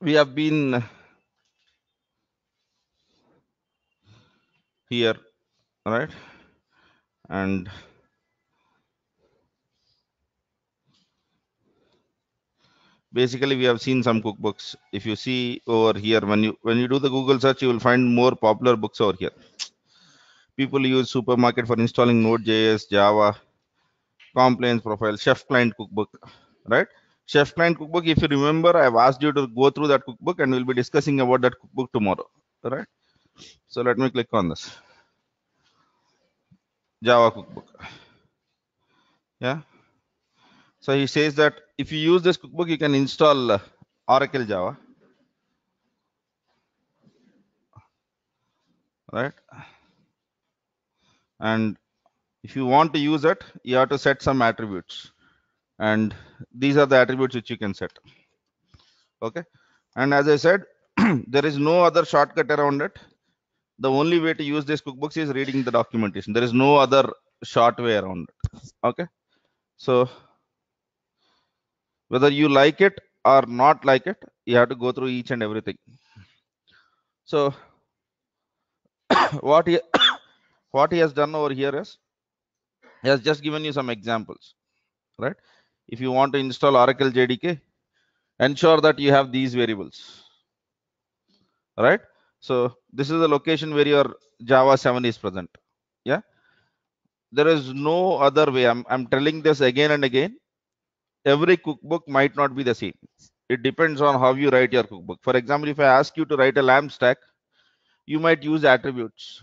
we have been here right? And basically we have seen some cookbooks. If you see over here when you when you do the google search you will find more popular books over here. People use supermarket for installing node.js java compliance profile chef client cookbook right chef client cookbook if you remember i've asked you to go through that cookbook and we'll be discussing about that cookbook tomorrow right so let me click on this java cookbook yeah so he says that if you use this cookbook, you can install uh, Oracle Java. Right? And if you want to use it, you have to set some attributes. And these are the attributes which you can set. Okay. And as I said, there is no other shortcut around it. The only way to use this cookbooks is reading the documentation. There is no other short way around it. Okay. So whether you like it or not like it you have to go through each and everything so what he what he has done over here is he has just given you some examples right if you want to install oracle jdk ensure that you have these variables right so this is the location where your java 7 is present yeah there is no other way i'm, I'm telling this again and again every cookbook might not be the same. It depends on how you write your cookbook. For example, if I ask you to write a lamp stack, you might use attributes,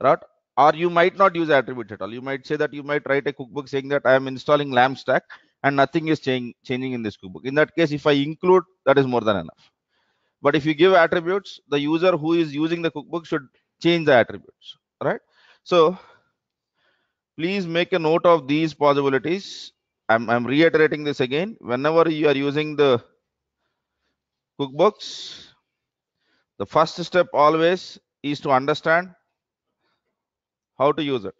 right? Or you might not use attributes at all. You might say that you might write a cookbook saying that I am installing lamp stack and nothing is change, changing in this cookbook. In that case, if I include, that is more than enough. But if you give attributes, the user who is using the cookbook should change the attributes, right? So please make a note of these possibilities I'm, I'm reiterating this again. Whenever you are using the cookbooks, the first step always is to understand how to use it.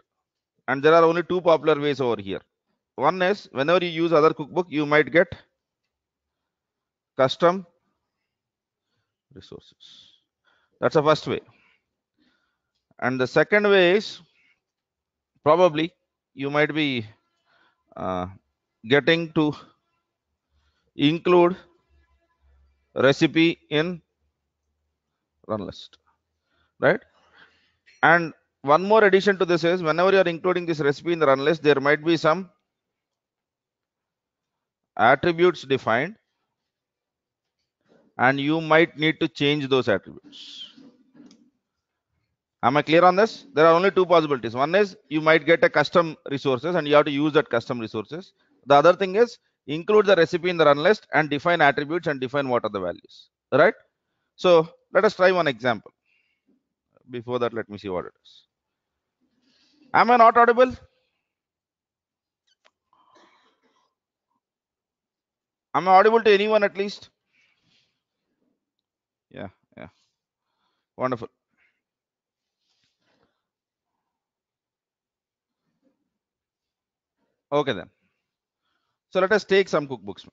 And there are only two popular ways over here. One is whenever you use other cookbook, you might get custom resources. That's the first way. And the second way is probably you might be uh, getting to include recipe in run list right and one more addition to this is whenever you are including this recipe in the run list there might be some attributes defined and you might need to change those attributes am i clear on this there are only two possibilities one is you might get a custom resources and you have to use that custom resources the other thing is include the recipe in the run list and define attributes and define what are the values, right? So let us try one example. Before that, let me see what it is. Am I not audible? Am I audible to anyone at least? Yeah, yeah. Wonderful. Okay then. So let us take some cookbooks.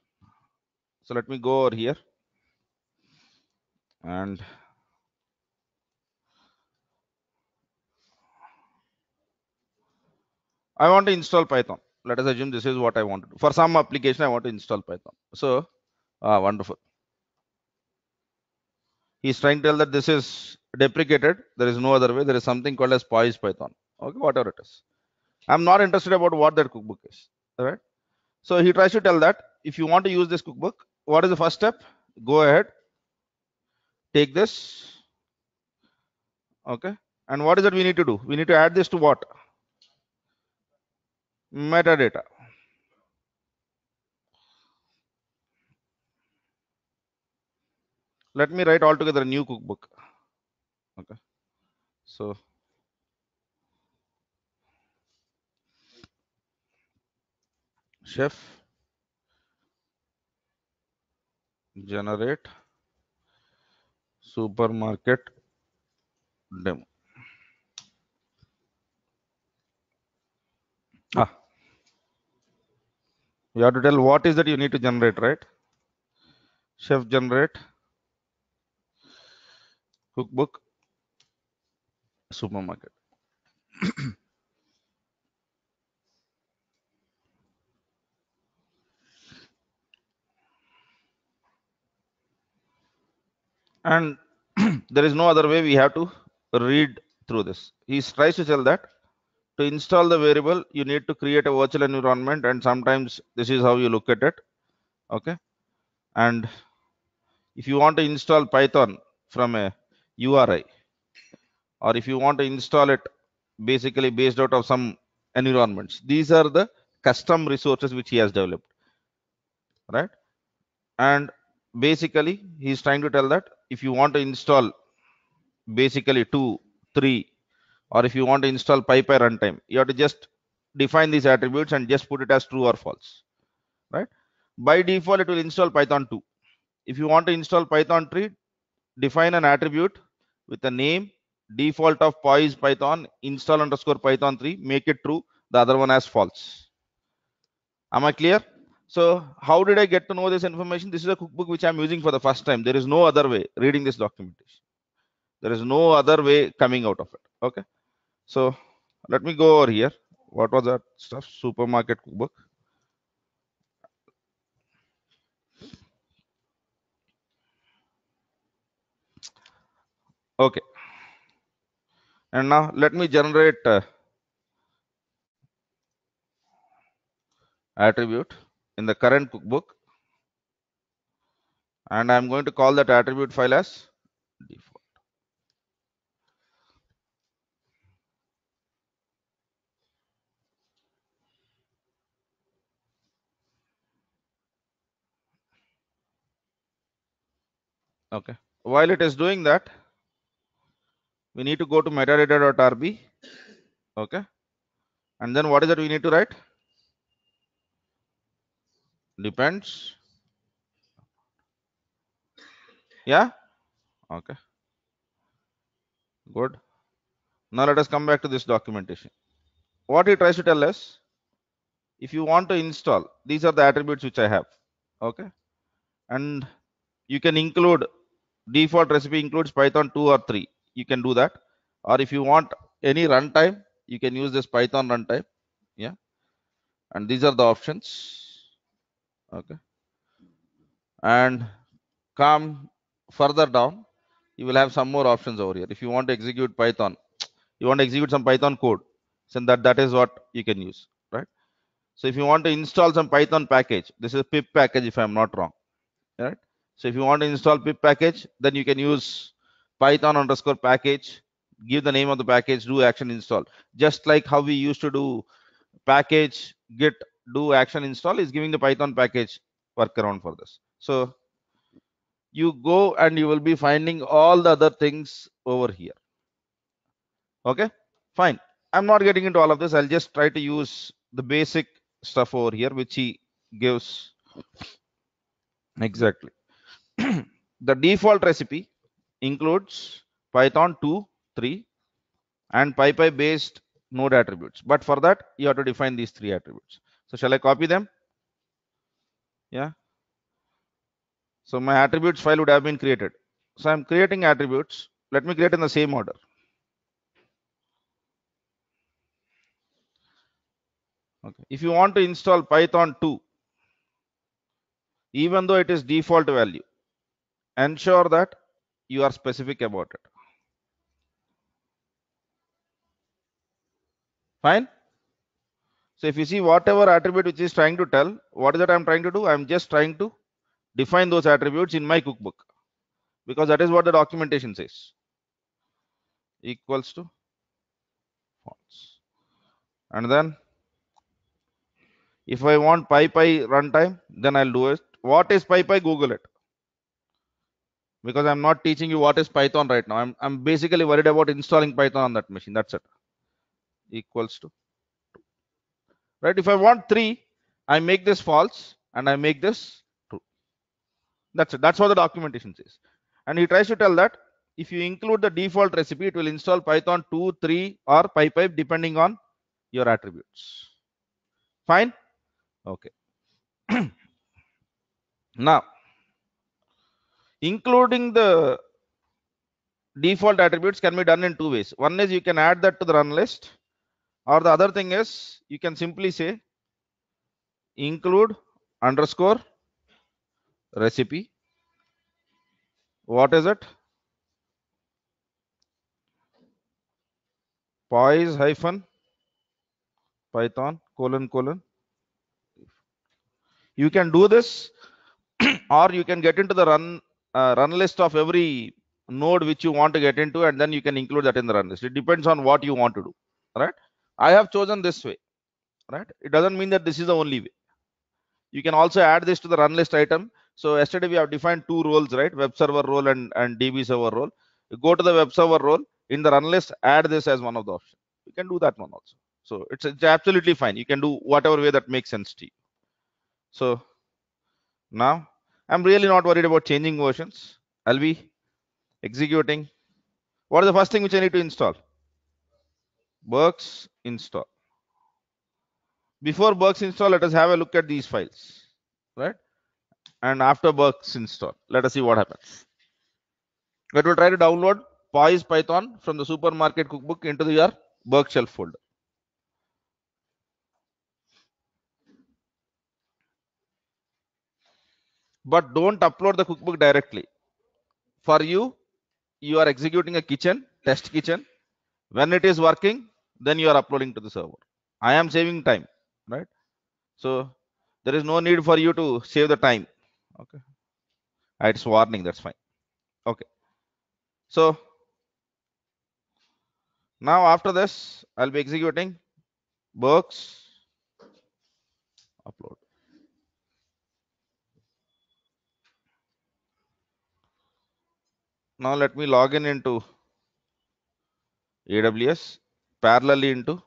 So let me go over here and I want to install Python. Let us assume this is what I want to do. For some application, I want to install Python. So, ah, wonderful. He's trying to tell that this is deprecated. There is no other way. There is something called as Poise Python. Okay, whatever it is. I'm not interested about what that cookbook is. All right. So he tries to tell that if you want to use this cookbook, what is the first step? Go ahead, take this. Okay. And what is it we need to do? We need to add this to what? Metadata. Let me write altogether a new cookbook. Okay. So chef generate supermarket demo ah you have to tell what is that you need to generate right? Chef generate cookbook supermarket. And there is no other way we have to read through this. He tries to tell that to install the variable you need to create a virtual environment and sometimes this is how you look at it okay? And if you want to install python from a uri or if you want to install it basically based out of some environments these are the custom resources which he has developed right? And basically he's trying to tell that if you want to install basically two three or if you want to install pypy runtime you have to just define these attributes and just put it as true or false right? By default it will install python 2 if you want to install python 3 define an attribute with the name default of poise python install underscore python 3 make it true the other one as false. Am i clear? So how did i get to know this information? This is a cookbook which i'm using for the first time. There is no other way reading this documentation. There is no other way coming out of it okay so let me go over here. What was that stuff? Supermarket cookbook okay. And now let me generate uh, attribute in the current cookbook. And i'm going to call that attribute file as default okay. While it is doing that we need to go to metadata.rb okay. And then what is that we need to write? Depends. Yeah? Okay. Good. Now let us come back to this documentation. What he tries to tell us if you want to install these are the attributes which i have. Okay. And you can include default recipe includes python 2 or 3 you can do that. Or if you want any runtime you can use this python runtime. Yeah. And these are the options. Okay. And come further down you will have some more options over here. If you want to execute python you want to execute some python code so that that is what you can use right? So if you want to install some python package this is pip package if i'm not wrong right so if you want to install pip package then you can use python underscore package. Give the name of the package do action install. Just like how we used to do package git do action install is giving the python package workaround for this. So you go and you will be finding all the other things over here. Okay? Fine. I'm not getting into all of this. I'll just try to use the basic stuff over here which he gives. Exactly the default recipe includes python 2 3 and pypy based node attributes. But for that you have to define these three attributes. So shall i copy them? Yeah. So my attributes file would have been created. So i'm creating attributes. Let me create in the same order. Okay. If you want to install python 2 even though it is default value ensure that you are specific about it. Fine? So if you see whatever attribute which is trying to tell what is that i'm trying to do? I'm just trying to define those attributes in my cookbook because that is what the documentation says. Equals to false. And then if i want pypy runtime then i'll do it. What is pypy? Google it because i'm not teaching you what is python right now. I'm, I'm basically worried about installing python on that machine. That's it. Equals to right? If i want 3 i make this false and i make this true. That's it. That's what the documentation says. And he tries to tell that if you include the default recipe it will install python 2 3 or pypy depending on your attributes. Fine? Okay. Now including the default attributes can be done in two ways. One is you can add that to the run list, or the other thing is you can simply say include underscore recipe. What is it? Poise hyphen python colon colon. You can do this, or you can get into the run uh, run list of every node which you want to get into, and then you can include that in the run list. It depends on what you want to do. Right? I have chosen this way. Right? It doesn't mean that this is the only way. You can also add this to the run list item. So yesterday we have defined two roles, right? Web server role and, and DB server role. You go to the web server role in the run list, add this as one of the options. You can do that one also. So it's, it's absolutely fine. You can do whatever way that makes sense to you. So now I'm really not worried about changing versions. I'll be executing. What is the first thing which I need to install? Berks install. Before Berks install, let us have a look at these files, right? And after Berks install, let us see what happens. It will try to download Poise Python from the supermarket cookbook into your Berkshelf folder. But don't upload the cookbook directly. For you, you are executing a kitchen, test kitchen. When it is working, then you are uploading to the server. I am saving time, right? So there is no need for you to save the time. Okay. Ah, it's warning, that's fine. Okay. So now after this, I'll be executing Berks upload. Now let me log in into AWS parallelly into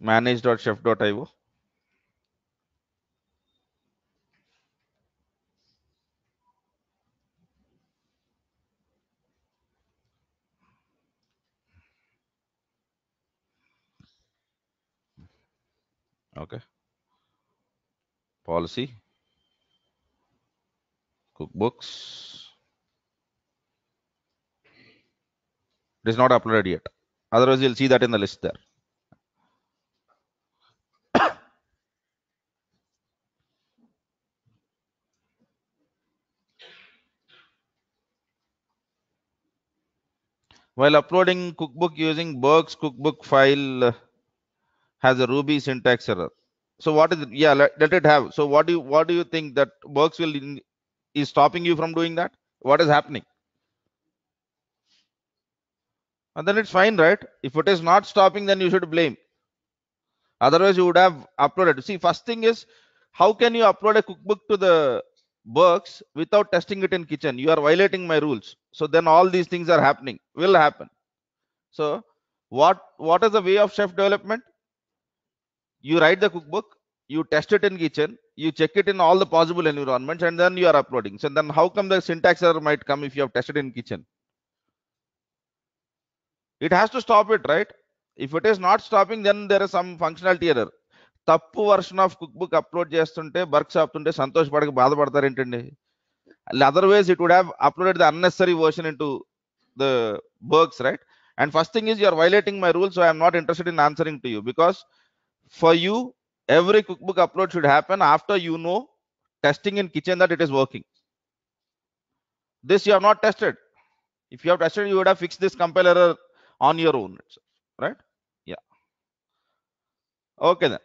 manage.chef.io. Okay. Policy. Cookbooks. It is not uploaded yet. Otherwise, you'll see that in the list there. While uploading cookbook using Berks cookbook file uh, has a Ruby syntax error. So what is it? Yeah, let, let it have. So what do you what do you think that Berks will in, is stopping you from doing that? What is happening? And then it's fine, right? If it is not stopping, then you should blame. Otherwise, you would have uploaded. See, first thing is how can you upload a cookbook to the works without testing it in kitchen? You are violating my rules. So then all these things are happening, will happen. So what what is the way of chef development? You write the cookbook, you test it in kitchen, you check it in all the possible environments, and then you are uploading. So then how come the syntax error might come if you have tested in kitchen? It has to stop it, right? If it is not stopping, then there is some functionality error. తప్పు version of cook book upload చేస్తుంటే work ఆపుతుంటే సంతోషపడక బాధపడతారు ఏంటండి otherwise it would have uploaded the unnecessary version in to the బర్క్స్ right and first thing is you're violating my rules so I'm not interested in answering to you because for you every cookbook upload should happen after you know testing in kitchen that it is working this you have not tested if you have tested you would have fixed this compiler error on your own right? Yeah. Okay then.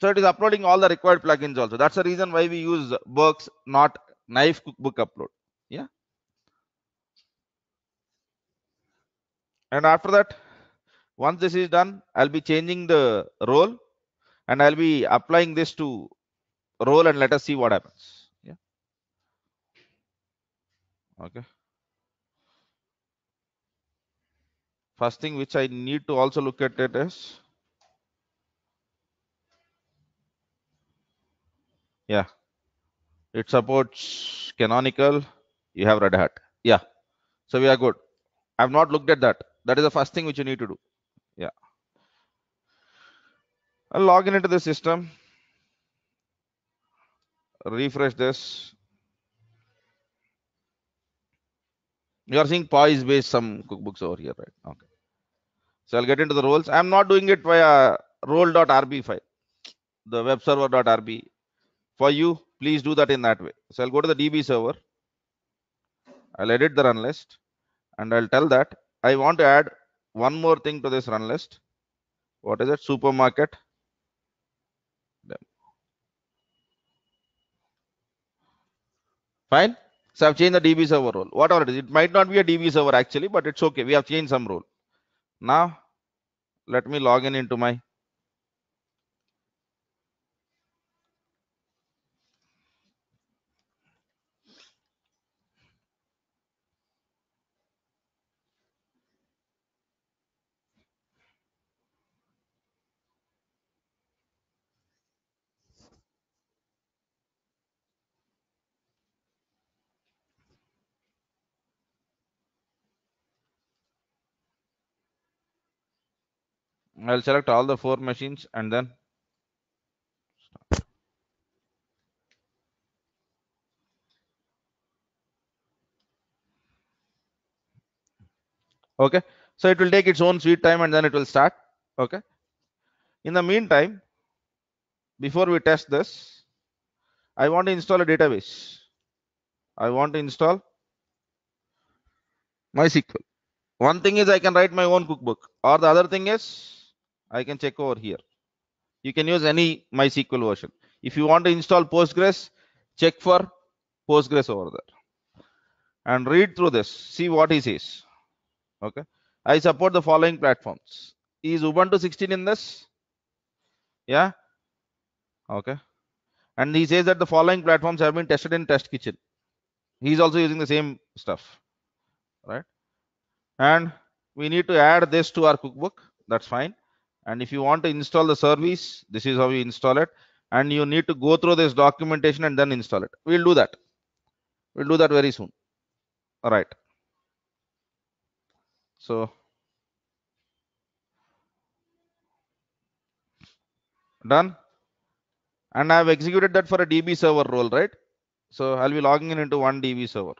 So it is uploading all the required plugins also. That's the reason why we use Berks not knife cookbook upload. Yeah. And after that once this is done i'll be changing the role and i'll be applying this to role and let us see what happens. Yeah. Okay first thing which i need to also look at it is yeah it supports canonical you have red hat. Yeah so we are good. I've not looked at that. That is the first thing which you need to do. Yeah. I'll log in into the system refresh this. You are seeing POISE based some cookbooks over here, right? Okay. So I'll get into the roles. I'm not doing it via role.rb file, the web server.rb. For you, please do that in that way. So I'll go to the DB server. I'll edit the run list and I'll tell that I want to add one more thing to this run list. What is it? Supermarket. Fine. So I've changed the DB server role. Whatever it is, it might not be a DB server actually, but it's okay. We have changed some role. Now, let me log in into my I'll select all the four machines and then okay? So it will take its own sweet time and then it will start. Okay? In the meantime before we test this i want to install a database. I want to install mysql. One thing is i can write my own cookbook. Or the other thing is i can check over here. You can use any mysql version. If you want to install postgres check for postgres over there. And read through this see what he says. Okay? I support the following platforms. Is ubuntu 16 in this? Yeah? Okay. And he says that the following platforms have been tested in test kitchen. He's also using the same stuff. Right? And we need to add this to our cookbook. That's fine and if you want to install the service this is how you install it. And you need to go through this documentation and then install it. We'll do that. We'll do that very soon. All right so done. And I've executed that for a DB server role, right? So I'll be logging in into one DB server.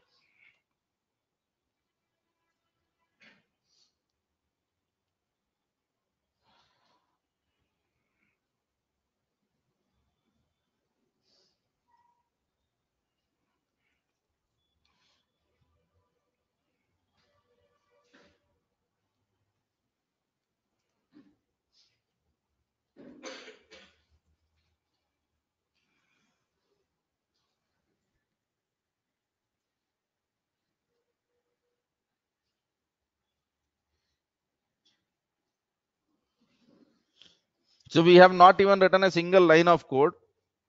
So we have not even written a single line of code.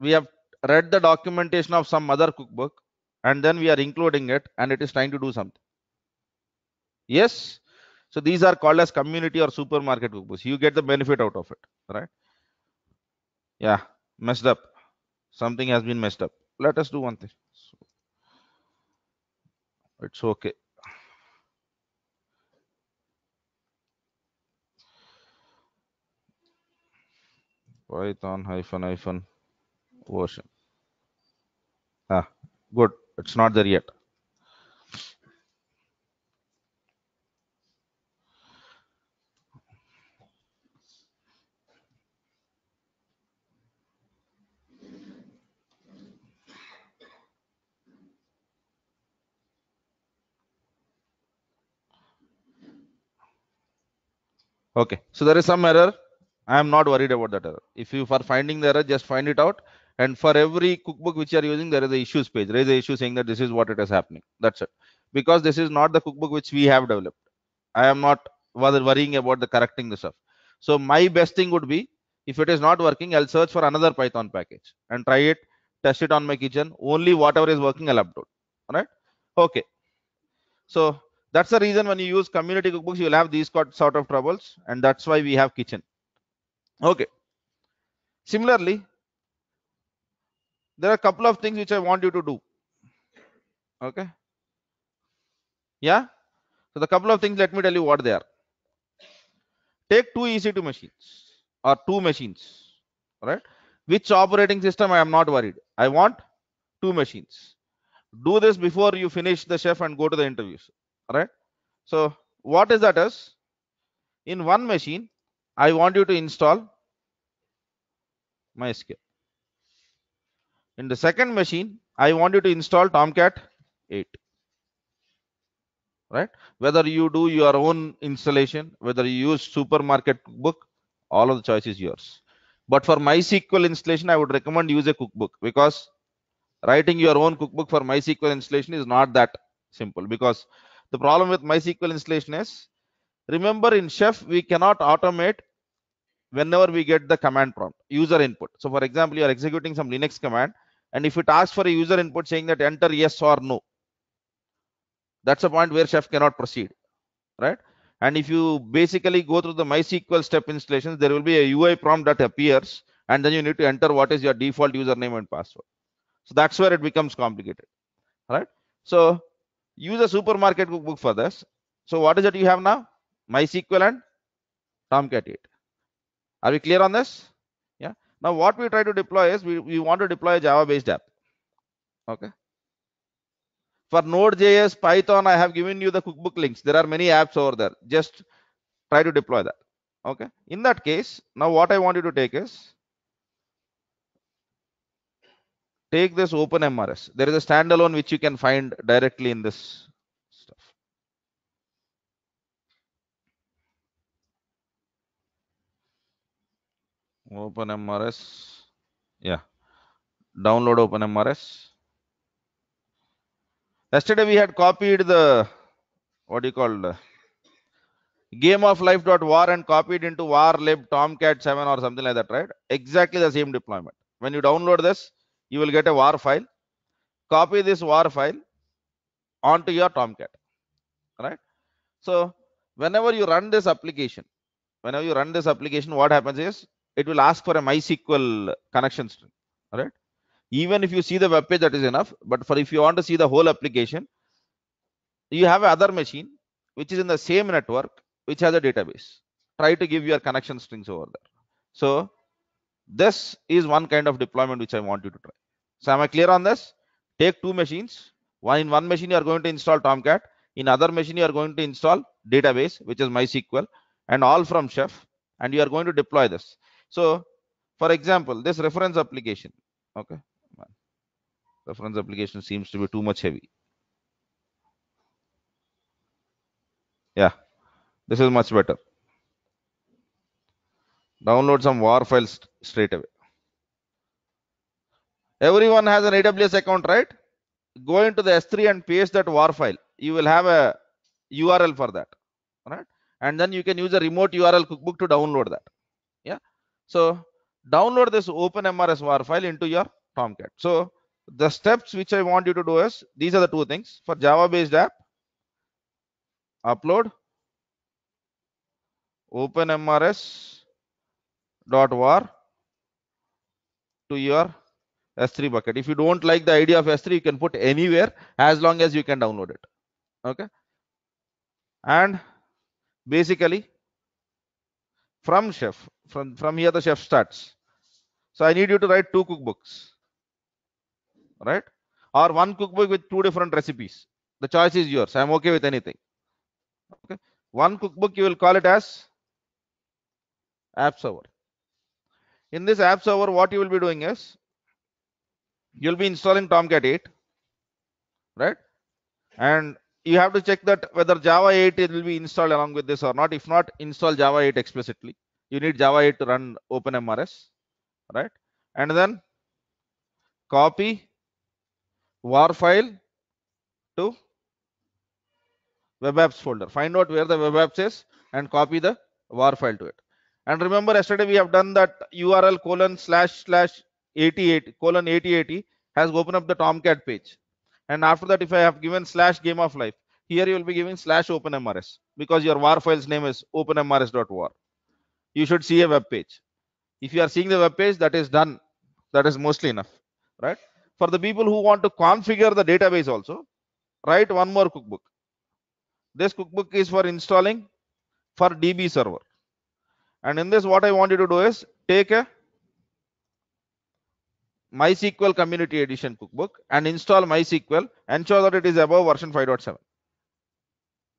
We have read the documentation of some other cookbook and then we are including it and it is trying to do something. Yes. So these are called as community or supermarket cookbooks. You get the benefit out of it, right? Yeah, messed up. Something has been messed up. Let us do one thing. So it's okay. Python hyphen hyphen version. Ah good. It's not there yet. Okay so there is some error i am not worried about that error. If you are finding the error just find it out. And for every cookbook which you are using there is a issues page. Raise the issue saying that this is what it is happening. That's it. Because this is not the cookbook which we have developed. I am not worrying about the correcting the stuff. So my best thing would be if it is not working i'll search for another python package and try it test it on my kitchen. Only whatever is working i'll upload. All right okay. So that's the reason when you use community cookbooks you'll have these sort of troubles. And that's why we have kitchen okay. Similarly there are a couple of things which i want you to do. Okay? Yeah? So the couple of things let me tell you what they are. Take two ec2 machines or two machines right? Which operating system i am not worried. I want two machines. Do this before you finish the chef and go to the interviews right? So what is that is in one machine i want you to install mysql. In the second machine i want you to install tomcat 8 right? Whether you do your own installation whether you use supermarket cookbook all of the choice is yours. But for mysql installation i would recommend use a cookbook because writing your own cookbook for mysql installation is not that simple because the problem with mysql installation is remember in chef we cannot automate whenever we get the command prompt user input. So for example you are executing some linux command and if it asks for a user input saying that enter yes or no that's a point where chef cannot proceed right? And if you basically go through the mysql step installations there will be a ui prompt that appears and then you need to enter what is your default username and password. So that's where it becomes complicated right? So use a supermarket cookbook for this. So what is it you have now mysql and tomcat 8 are we clear on this? Yeah. Now what we try to deploy is we, we want to deploy a java based app. Okay. For node.js python i have given you the cookbook links. There are many apps over there. Just try to deploy that. Okay. In that case now what i want you to take is take this open mrs there is a standalone which you can find directly in this open mrs yeah. Download open mrs yesterday we had copied the what do you call the game of life dot war and copied into var lib tomcat 7 or something like that right? Exactly the same deployment. When you download this you will get a war file. Copy this war file onto your tomcat right? So whenever you run this application whenever you run this application what happens is it will ask for a mysql connection string right even if you see the web page that is enough but for if you want to see the whole application you have another machine which is in the same network which has a database. Try to give your connection strings over there. So this is one kind of deployment which i want you to try. So am i clear on this? Take two machines. One in one machine you are going to install tomcat. In other machine you are going to install database which is mysql and all from chef and you are going to deploy this so for example this reference application. Okay reference application seems to be too much heavy. Yeah this is much better. Download some war files straight away. Everyone has an aws account right? Go into the s3 and paste that war file. You will have a url for that right? And then you can use a remote url cookbook to download that so download this open mrs war file into your tomcat. So the steps which i want you to do is these are the two things. For java based app upload openmrs dot var to your s3 bucket. If you don't like the idea of s3 you can put anywhere as long as you can download it. Okay? And basically from chef from from here the chef starts. So i need you to write two cookbooks right? Or one cookbook with two different recipes. The choice is yours. I'm okay with anything. Okay? One cookbook you will call it as app server in this app server what you will be doing is you'll be installing tomcat 8 right? And you have to check that whether java 8 it will be installed along with this or not. If not install java 8 explicitly you need java 8 to run openmrs right? And then copy war file to web apps folder. Find out where the web apps is and copy the war file to it. And remember yesterday we have done that url colon slash slash 88 colon 8080 has opened up the tomcat page. And after that if i have given slash game of life here you will be giving slash openmrs because your war file's name is openmrs.war you should see a web page. If you are seeing the web page that is done that is mostly enough right? For the people who want to configure the database also write one more cookbook. This cookbook is for installing for db server. And in this what i want you to do is take a mysql community edition cookbook and install mysql ensure that it is above version 5.7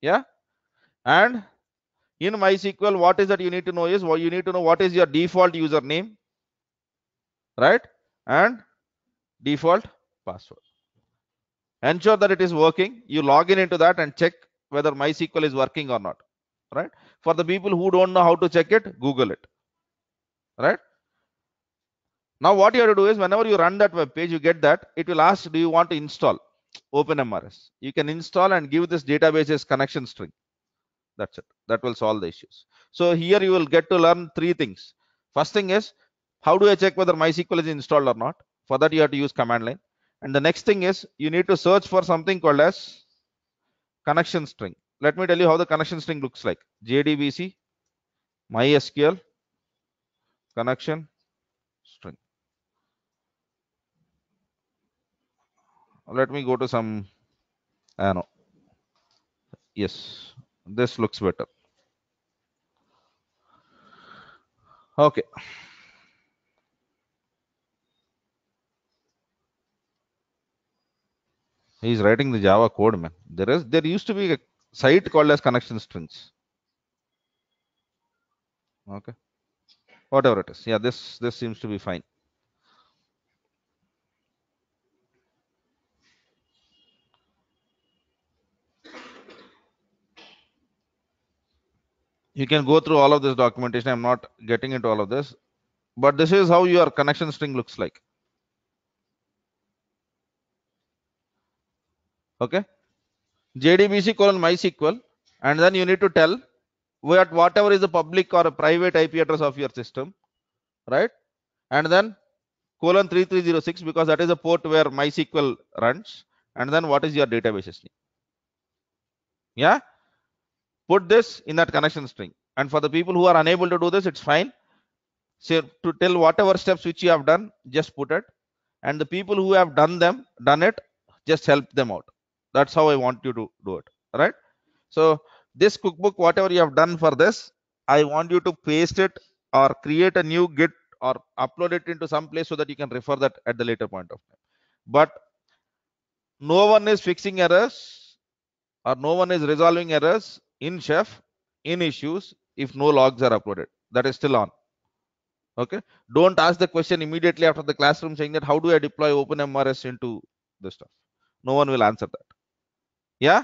Yeah. And in MySQL, what is that you need to know is what you need to know what is your default username, right? And default password. Ensure that it is working. You log in into that and check whether MySQL is working or not, right? For the people who don't know how to check it, Google it, right? Now, what you have to do is whenever you run that web page, you get that it will ask, do you want to install OpenMRS? You can install and give this database as connection string. That's it. That will solve the issues. So here you will get to learn three things. First thing is, how do I check whether MySQL is installed or not? For that, you have to use command line. And the next thing is, you need to search for something called as connection string. Let me tell you how the connection string looks like. JDBC, MySQL, connection string. Let me go to some, I know. Yes, this looks better. Okay. He's writing the Java code, man. There is there used to be a site called as connection strings. Okay. Whatever it is. Yeah, this this seems to be fine. You can go through all of this documentation. I'm not getting into all of this, but this is how your connection string looks like. Okay. JDBC colon MySQL, and then you need to tell what whatever is the public or private IP address of your system, right? And then colon 3306 because that is a port where MySQL runs, and then what is your database's name? Yeah, put this in that connection string. And for the people who are unable to do this, it's fine. So to tell whatever steps which you have done, just put it. And the people who have done them, done it, just help them out. That's how I want you to do it. Right. So this cookbook, whatever you have done for this, I want you to paste it or create a new Git or upload it into some place so that you can refer that at the later point of time. But no one is fixing errors or no one is resolving errors in chef in issues if no logs are uploaded. That is still on. Okay? Don't ask the question immediately after the classroom saying that how do i deploy openmrs into the stuff? No one will answer that. Yeah?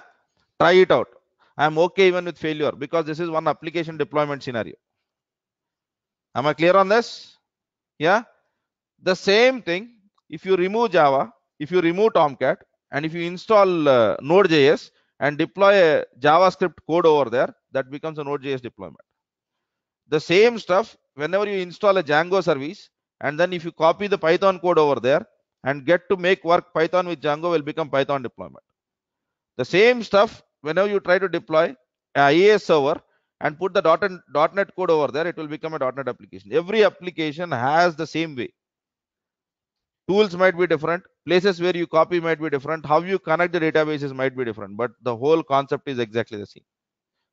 Try it out. I'm okay even with failure because this is one application deployment scenario. Am i clear on this? Yeah? The same thing if you remove java if you remove tomcat and if you install uh, node.js and deploy a javascript code over there that becomes a node.js deployment the same stuff whenever you install a django service and then if you copy the python code over there and get to make work python with django will become python deployment the same stuff whenever you try to deploy a IIS server and put the .NET, .NET code over there, it will become a .NET application. Every application has the same way. Tools might be different, places where you copy might be different, how you connect the databases might be different, but the whole concept is exactly the same,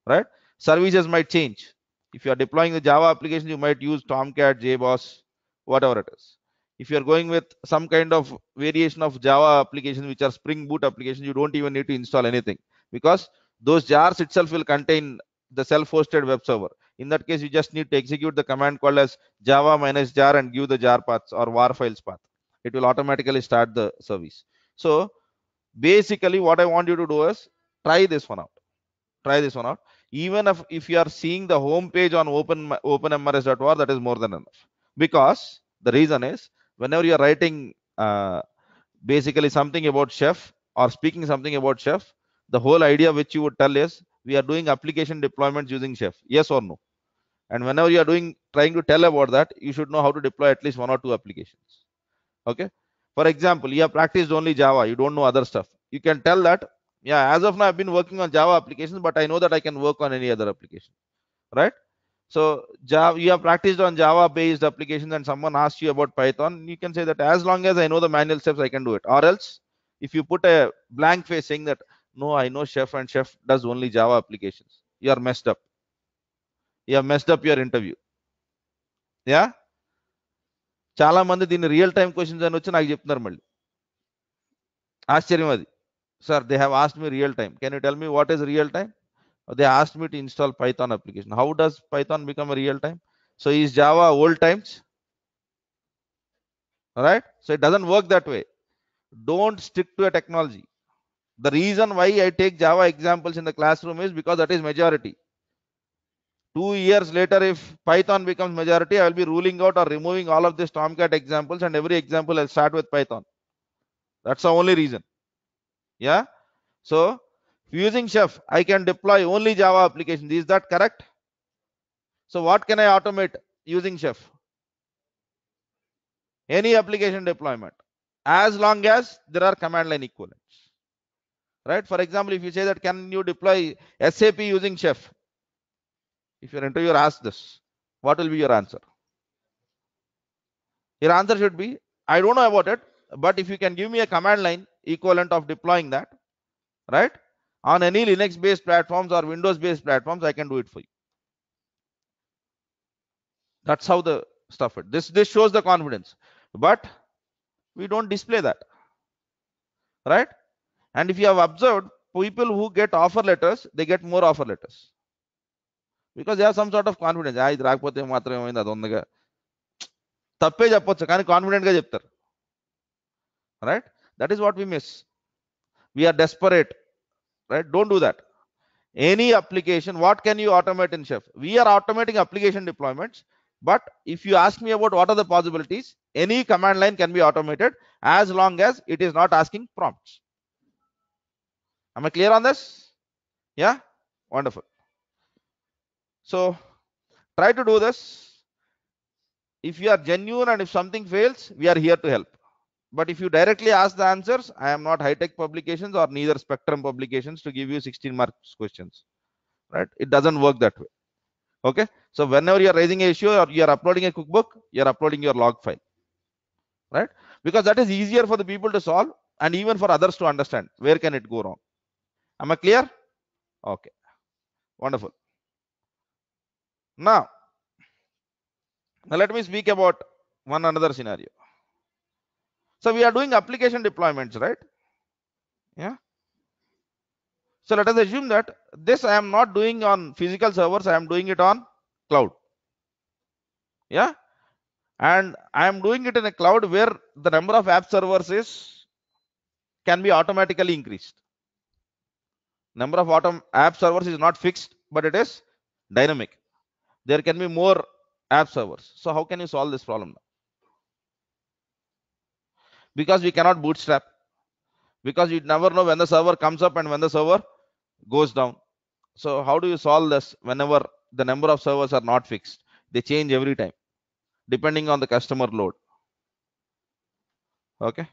right? Services might change. If you are deploying the Java application, you might use Tomcat, JBoss, whatever it is. If you are going with some kind of variation of Java applications, which are Spring Boot applications, you don't even need to install anything because those jars itself will contain the self-hosted web server. In that case, you just need to execute the command called as java minus jar and give the jar paths or var files path. It will automatically start the service. So basically what I want you to do is try this one out. Try this one out. Even if, if you are seeing the home page on open openmrs.org, that is more than enough. Because the reason is whenever you are writing uh, basically something about chef or speaking something about chef, the whole idea which you would tell is we are doing application deployments using chef yes or no and whenever you are doing trying to tell about that you should know how to deploy at least one or two applications okay? For example you have practiced only java you don't know other stuff. You can tell that yeah as of now i've been working on java applications but i know that i can work on any other application right? So java you have practiced on java based applications and someone asks you about python you can say that as long as i know the manual steps i can do it. Or else if you put a blank face saying that no i know chef and chef does only java applications you are messed up. You have messed up your interview. Yeah చాలా మంది దీన్ని real time questions అని వచ్చి నాకు చెప్తున్నారు మళ్ళీ ఆశ్చర్యం అది sir they have asked me real time can you tell me what is real time they asked me to install Python application. How does Python become a real time? So is Java old times? All right. So it doesn't work that way. Don't stick to a technology. The reason why I take Java examples in the classroom is because that is majority. Two years later, if Python becomes majority, I will be ruling out or removing all of these Tomcat examples and every example I'll start with Python. That's the only reason. Yeah. So using Chef, I can deploy only Java applications. Is that correct? So what can I automate using Chef? Any application deployment as long as there are command line equivalents. Right? For example, if you say that can you deploy SAP using Chef? If your interviewer asks this, what will be your answer? Your answer should be, I don't know about it, but if you can give me a command line equivalent of deploying that, right? On any Linux based platforms or Windows based platforms, I can do it for you. That's how the stuff it. This this shows the confidence, but we don't display that, right? And if you have observed, people who get offer letters, they get more offer letters because they have some sort of confidence. "ఆ, ఇది రాకపోతే మాత్రం ఏమైంది అది ఉందిగా తప్పే చెప్పొచ్చు కానీ కాన్ఫిడెంట్ గా చెప్తారు right that is what we miss we're desperate right don't do that any application what can you automate in chef we are automating application deployments but if you ask me about what are the possibilities any command line can be automated as long as it is not asking prompts am i clear on this yeah wonderful so try to do this. If you are genuine and if something fails we are here to help. But if you directly ask the answers i am not high tech publications or neither spectrum publications to give you 16 marks questions right? It doesn't work that way okay? So whenever you are raising a issue or you are uploading a cookbook you are uploading your log file right? Because that is easier for the people to solve and even for others to understand. Where can it go wrong? Am i clear? Okay. Wonderful now now let me speak about one another scenario. So we are doing application deployments right? Yeah. So let us assume that this i am not doing on physical servers i am doing it on cloud. Yeah. And i am doing it in a cloud where the number of app servers is can be automatically increased. Number of autom app servers is not fixed but it is dynamic there can be more app servers. So how can you solve this problem now? because we cannot bootstrap. Because you never know when the server comes up and when the server goes down. So how do you solve this whenever the number of servers are not fixed? They change every time depending on the customer load. Okay?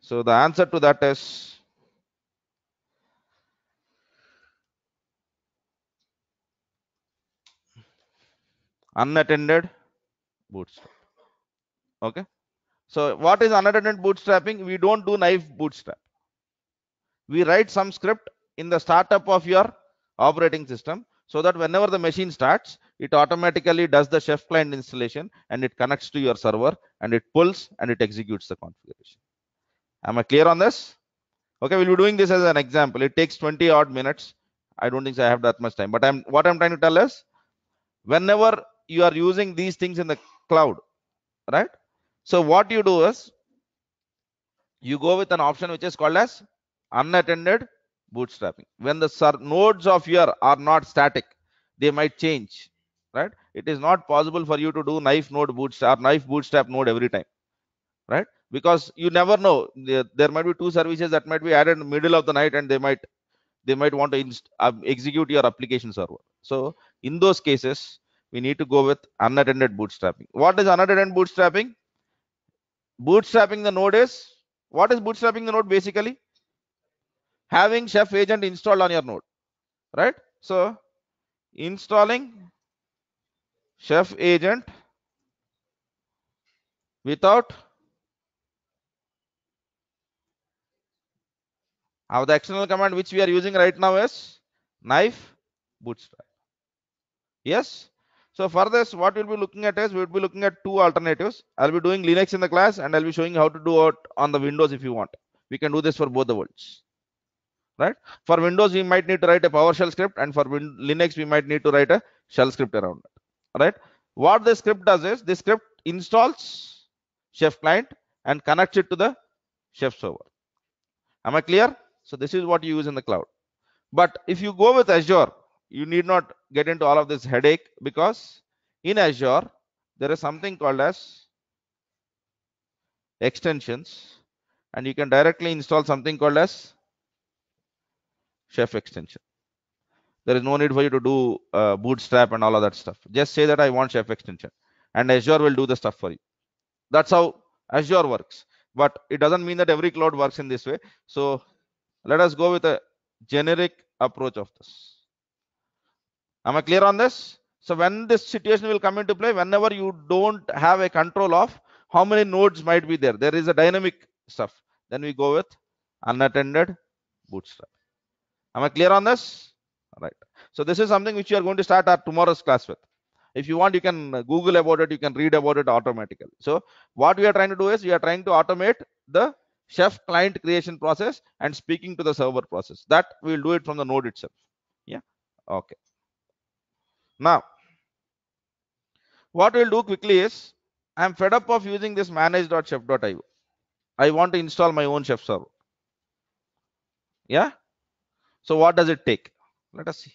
So the answer to that is unattended bootstrap. Okay? So what is unattended bootstrapping? We don't do knife bootstrap. We write some script in the startup of your operating system so that whenever the machine starts it automatically does the chef client installation and it connects to your server and it pulls and it executes the configuration. Am i clear on this? Okay we'll be doing this as an example. It takes 20 odd minutes. I don't think i have that much time. But i'm what i'm trying to tell is whenever you are using these things in the cloud right? So what you do is you go with an option which is called as unattended bootstrapping. When the nodes of your are not static they might change right? It is not possible for you to do knife node bootstrap knife bootstrap node every time right? Because you never know. There, might be two services that might be added in the middle of the night and they might they might want to uh, execute your application server. So in those cases we need to go with unattended bootstrapping what is unattended bootstrapping bootstrapping the node is what is bootstrapping the node basically having chef agent installed on your node right so installing chef agent without Now the external command which we are using right now is knife bootstrap. Yes. So for this, what we'll be looking at is we'll be looking at two alternatives. I'll be doing Linux in the class and I'll be showing how to do it on the Windows if you want. We can do this for both the worlds. right for windows we might need to write a powershell script and for Win linux we might need to write a shell script around it right what the script does is this script installs chef client and connects it to the chef server am i clear so this is what you use in the cloud but if you go with azure you need not get into all of this headache because in azure there is something called as extensions. And you can directly install something called as chef extension. There is no need for you to do uh, bootstrap and all of that stuff. Just say that i want chef extension and azure will do the stuff for you. That's how azure works. But it doesn't mean that every cloud works in this way. So let us go with a generic approach of this am i clear on this? So when this situation will come into play whenever you don't have a control of how many nodes might be there there is a dynamic stuff. Then we go with unattended bootstrap. Am i clear on this? All right. So this is something which you are going to start our tomorrow's class with. If you want you can google about it you can read about it automatically. So what we are trying to do is we are trying to automate the chef client creation process and speaking to the server process. That we will do it from the node itself. Yeah? Okay now what we'll do quickly is i'm fed up of using this manage.chef.io i want to install my own chef server. Yeah? So what does it take? Let us see.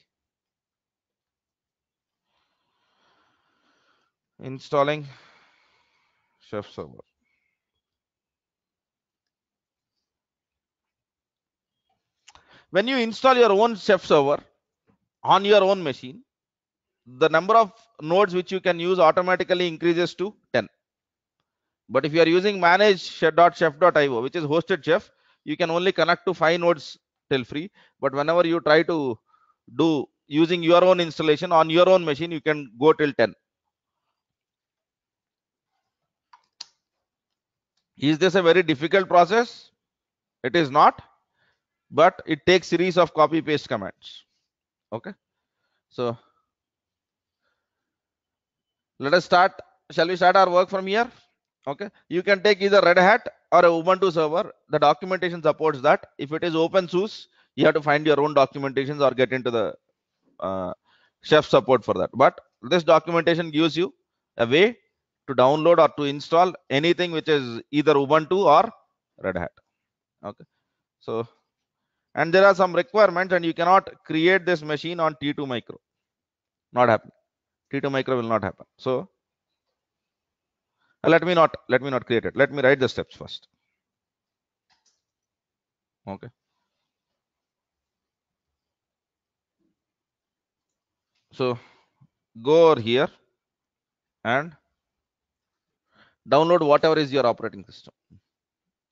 Installing chef server. When you install your own chef server on your own machine the number of nodes which you can use automatically increases to 10 but if you are using manage.chef.io which is hosted chef you can only connect to five nodes till free. But whenever you try to do using your own installation on your own machine you can go till 10 is this a very difficult process? It is not but it takes series of copy paste commands. Okay? So let us start. Shall we start our work from here? Okay. You can take either red hat or a ubuntu server. The documentation supports that. If it is open source you have to find your own documentations or get into the uh, chef support for that. But this documentation gives you a way to download or to install anything which is either ubuntu or red hat. Okay. So and there are some requirements and you cannot create this machine on t2 micro. Not happen t2 micro will not happen. So uh, let me not let me not create it. Let me write the steps first. Okay. So go over here and download whatever is your operating system.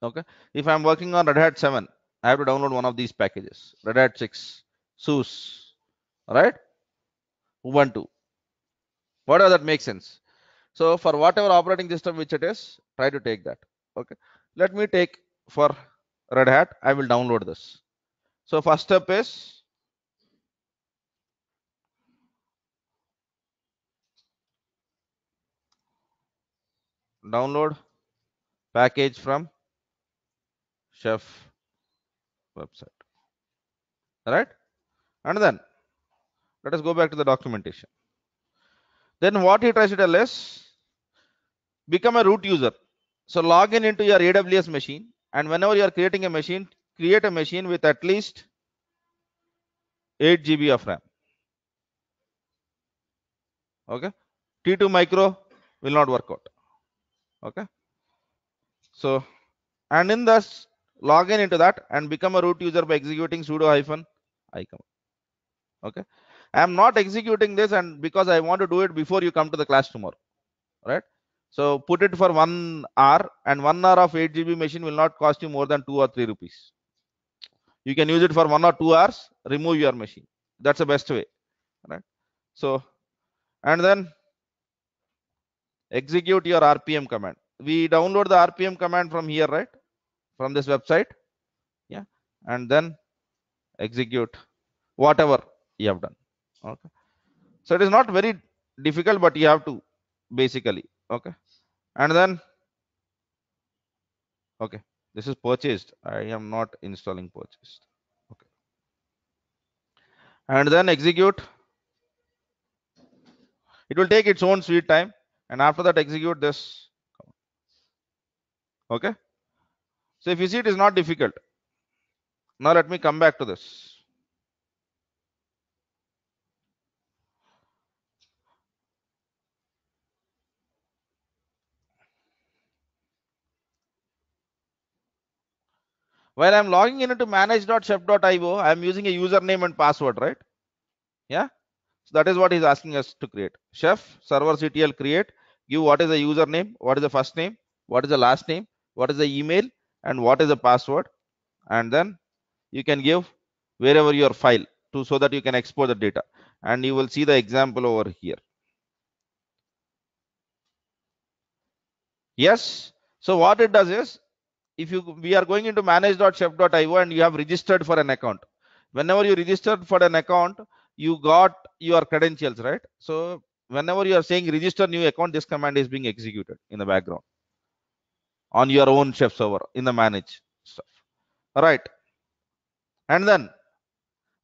Okay. If i'm working on red hat 7 i have to download one of these packages. Red hat 6 suse right? Ubuntu whatever that makes sense. So for whatever operating system which it is try to take that. Okay. Let me take for red hat i will download this. So first step is download package from chef website. All right? And then let us go back to the documentation then what he tries to tell is become a root user. So log in into your aws machine and whenever you are creating a machine create a machine with at least 8 gb of ram. Okay? T2 micro will not work out. Okay? So and in this log in into that and become a root user by executing sudo hyphen i command. Okay i am not executing this and because i want to do it before you come to the class tomorrow right? So put it for one hour and one hour of 8 gb machine will not cost you more than two or three rupees. You can use it for one or two hours remove your machine. That's the best way right? So and then execute your rpm command. We download the rpm command from here right? From this website yeah? And then execute whatever you have done okay so it is not very difficult but you have to basically okay and then okay this is purchased i am not installing purchased okay and then execute. It will take its own sweet time and after that execute this. Okay. So if you see it is not difficult. Now let me come back to this. While I'm logging in into manage.chef.io, I'm using a username and password, right? Yeah. So that is what he's asking us to create. Chef server CTL create. Give what is the username, what is the first name, what is the last name, what is the email, and what is the password. And then you can give wherever your file to so that you can export the data. And you will see the example over here. Yes. So what it does is if you we are going into manage.chef.io and you have registered for an account. Whenever you registered for an account you got your credentials right? So whenever you are saying register new account this command is being executed in the background. On your own chef server in the manage stuff. Right and then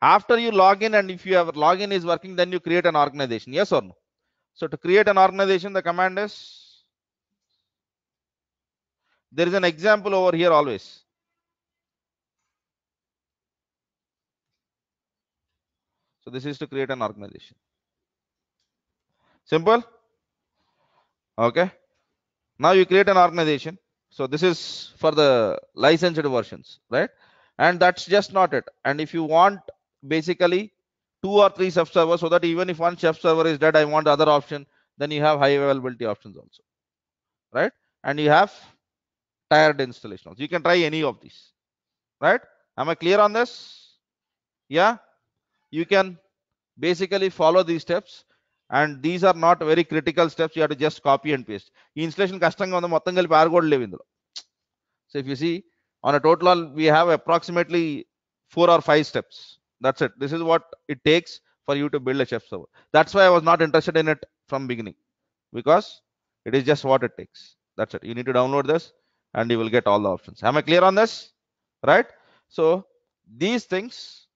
after you log in and if you have login is working then you create an organization. Yes or no? So to create an organization the command is there is an example over here always. So this is to create an organization. Simple. Okay. Now you create an organization. So this is for the licensed versions, right? And that's just not it. And if you want basically two or three chef servers so that even if one chef server is dead, I want the other option, then you have high availability options also, right? And you have tiered installation also. You can try any of these, right? Am I clear on this? Yeah, you can basically follow these steps and these are not very critical steps. You have to just copy and paste. Installation casting on the మొత్తం కలిపి ఆరు కూడా లేవు ఇందులో So if you see, on a total we have approximately four or five steps. That's it. This is what it takes for you to build a chef server. That's why I was not interested in it from beginning because it is just what it takes. That's it. You need to download this and you will get all the options. Am i clear on this? Right? So these things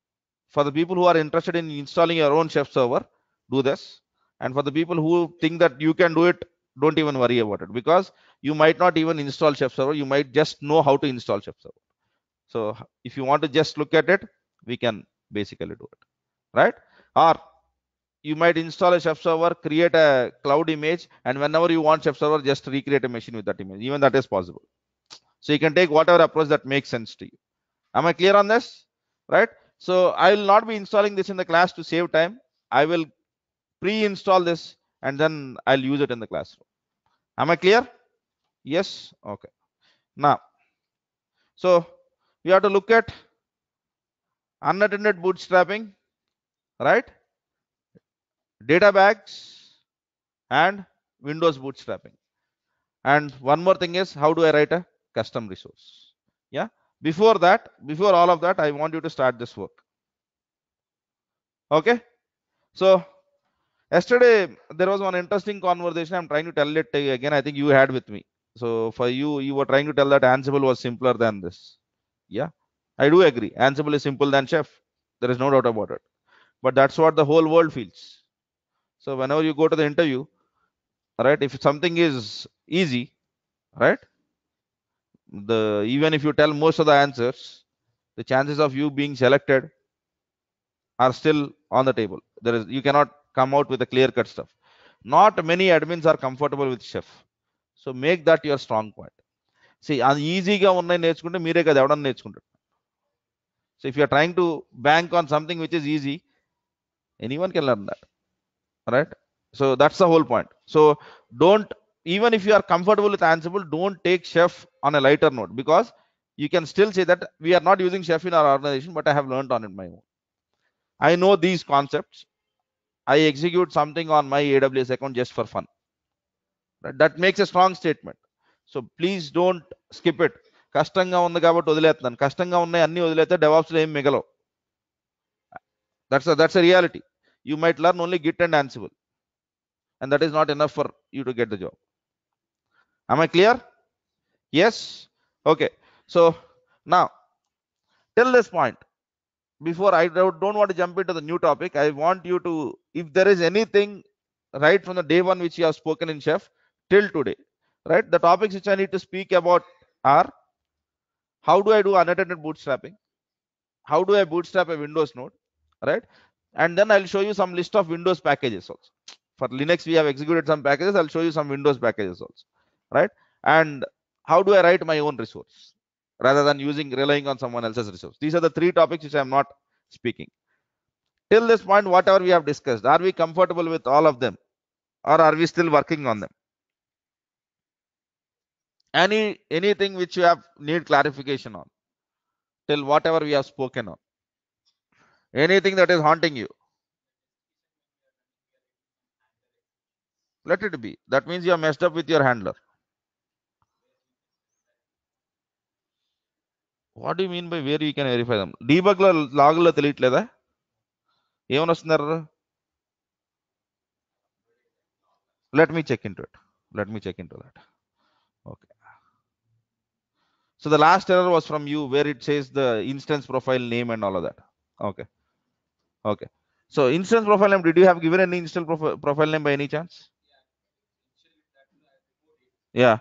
for the people who are interested in installing your own chef server do this. And for the people who think that you can do it don't even worry about it. Because you might not even install chef server. You might just know how to install chef server. So if you want to just look at it we can basically do it. Right? Or you might install a chef server create a cloud image and whenever you want chef server just recreate a machine with that image. Even that is possible so you can take whatever approach that makes sense to you. Am i clear on this? Right? So i will not be installing this in the class to save time. I will pre-install this and then i'll use it in the classroom. Am i clear? Yes? Okay. Now so we have to look at unattended bootstrapping right? Data bags and windows bootstrapping. And one more thing is how do i write a custom resource. Yeah? Before that before all of that i want you to start this work. Okay? So yesterday there was one interesting conversation. I'm trying to tell it again. I think you had with me. So for you you were trying to tell that ansible was simpler than this. Yeah? I do agree. Ansible is simple than chef. There is no doubt about it. But that's what the whole world feels. So whenever you go to the interview right if something is easy right the even if you tell most of the answers the chances of you being selected are still on the table there is you cannot come out with a clear cut stuff not many admins are comfortable with chef so make that your strong point see అది ఈజీగా ఉన్నాయి నేర్చుకుంటే మీరే కదా ఎవడన్నా నేర్చుకుంటాడు so if you're trying to bank on something which is easy any one can learn that right so that's the whole point so don't even if you are comfortable with ansible don't take chef on a lighter note because you can still say that we are not using chef in our organization but i have learned on it my own i know these concepts i execute something on my aws account just for fun right? that makes a strong statement so please don't skip it కష్టంగా ఉంది కాబట్టి వదిలేస్తున్నాను కష్టంగా ఉన్నాయి అన్ని వదిలేస్తే డెవాప్స్లో ఏం మిగలవు that's that's a reality you might learn only Git and Ansible. And that is not enough for you to get the job. Am I clear? Yes? Okay. So now, till this point, before I don't want to jump into the new topic, I want you to, if there is anything right from the day one which you have spoken in Chef till today, right? The topics which I need to speak about are how do I do unattended bootstrapping? How do I bootstrap a Windows node, right? And then I'll show you some list of Windows packages also. For Linux, we have executed some packages. I'll show you some Windows packages also, right? And how do I write my own resource rather than using relying on someone else's resource? These are the three topics which I'm not speaking. Till this point, whatever we have discussed, are we comfortable with all of them, or are we still working on them? Any anything which you have need clarification on till whatever we have spoken on. Anything that is haunting you. Let it be. That means you are messed up with your handler. What you mean by where you can verify dum debug లో log లో తెలియట్లేదా ఏమని వస్తున్నారు let me check in to it let me check in to that okay so the last error was from you wear it says the instance profile name and all of that okay okay so instance profile name did you have given any instance profile name by any chance yeah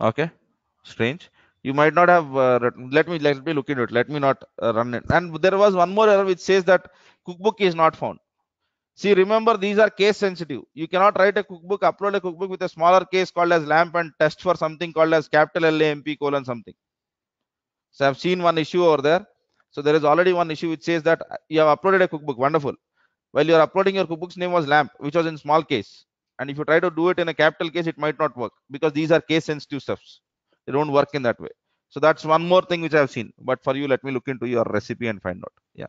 Okay. Strange. You might not have uh, let me let me look into it. Let me not uh, run it. And there was one more error which says that cookbook is not found. See remember these are case sensitive. You cannot write a cookbook upload a cookbook with a smaller case called as lamp and test for something called as capital lamp colon something. So i've seen one issue over there. So there is already one issue which says that uh, you have uploaded a cookbook. Wonderful. While you're uploading your cookbook's name was lamp which was in small case and if you try to do it in a capital case it might not work because these are case sensitive stuffs. They don't work in that way. So that's one more thing which i've seen. But for you let me look into your recipe and find out. Yeah.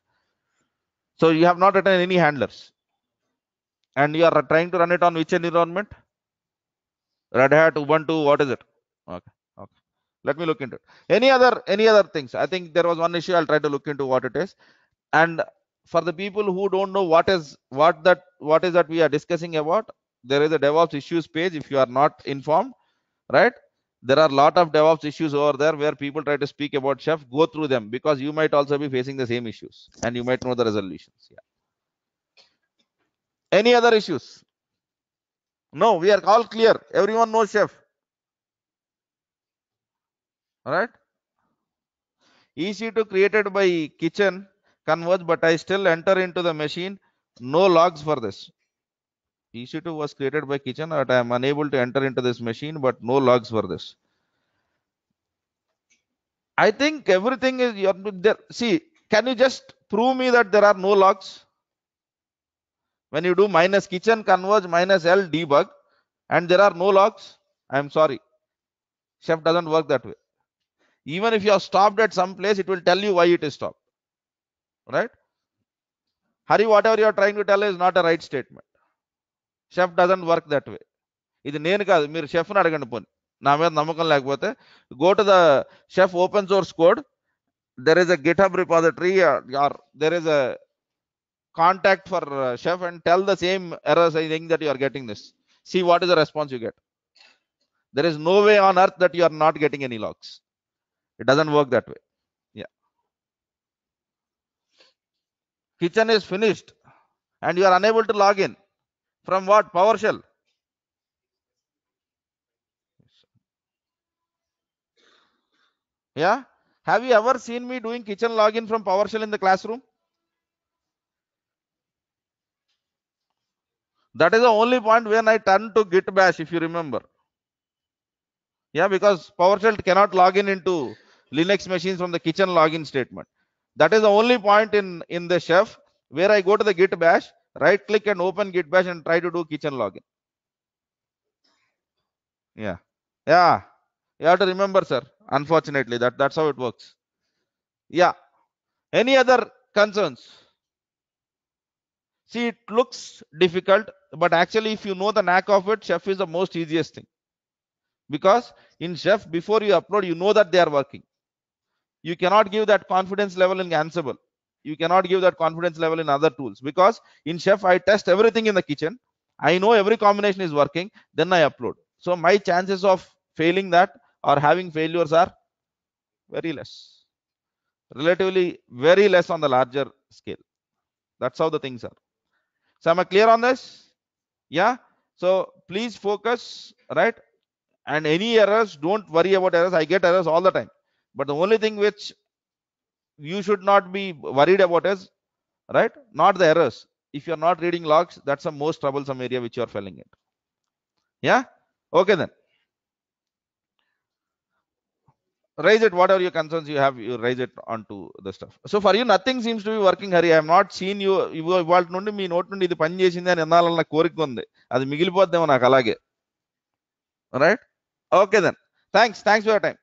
So you have not written any handlers. And you are trying to run it on which environment? Red hat ubuntu what is it? Okay. Okay. Let me look into it. Any other any other things? I think there was one issue. I'll try to look into what it is. And for the people who don't know what is what that what is that we are discussing about there is a devops issues page if you are not informed right? There are a lot of devops issues over there where people try to speak about chef go through them because you might also be facing the same issues and you might know the resolutions yeah. Any other issues? No we are all clear. Everyone knows chef. All right ec2 created by kitchen converge but i still enter into the machine. No logs for this ec2 was created by kitchen but i am unable to enter into this machine but no logs for this. I think everything is there see can you just prove me that there are no logs? When you do minus kitchen converge minus l debug and there are no logs? I'm sorry. Chef doesn't work that way. Even if you are stopped at some place it will tell you why it is stopped. Right? Hari whatever you are trying to tell is not a right statement chef doesn't work that way ఇది నేను కాదు మీరు షెఫ్ని అడగండి పోనీ నా మీద నమ్మకం లేకపోతే go to the Chef open source code there is a GitHub repository or there is a contact for chef and tell the same errors I think that you are getting this. See what is the response you get. There is no way on earth that you are not getting any logs. It doesn't work that way. Yeah. Kitchen is finished and you are unable to log in. From what? PowerShell. Yeah. Have you ever seen me doing kitchen login from PowerShell in the classroom? That is the only point when I turn to git bash, if you remember. Yeah, because PowerShell cannot login into Linux machines from the kitchen login statement. That is the only point in, in the chef where I go to the git bash, right click and open git bash and try to do kitchen login. Yeah. Yeah. You have to remember, sir. Unfortunately, that, that's how it works. Yeah. Any other concerns? See, it looks difficult, but actually, if you know the knack of it, chef is the most easiest thing. Because in chef, before you upload, you know that they are working. You cannot give that confidence level in Ansible. You cannot give that confidence level in other tools because in chef, I test everything in the kitchen. I know every combination is working, then I upload. So my chances of failing that or having failures are very less. Relatively very less on the larger scale. That's how the things are. So am I clear on this? Yeah. So please focus, right? And any errors, don't worry about errors. I get errors all the time. But the only thing which you should not be worried about is, right? Not the errors. If you are not reading logs, that's the most troublesome area which you are failing it. Yeah. Okay then. Raise it. Whatever your concerns you have, you raise it onto the stuff. So for you, nothing seems to be working, Hari. I have not seen you. ఇవాళ నుండి మీ note నుండి ఇది పని చేసింది అని ఎన్నాళ్ళ కోరిక ఉంది అది మిగిలిపోద్దేమో నాకు అలాగే right okay then thanks thanks for your time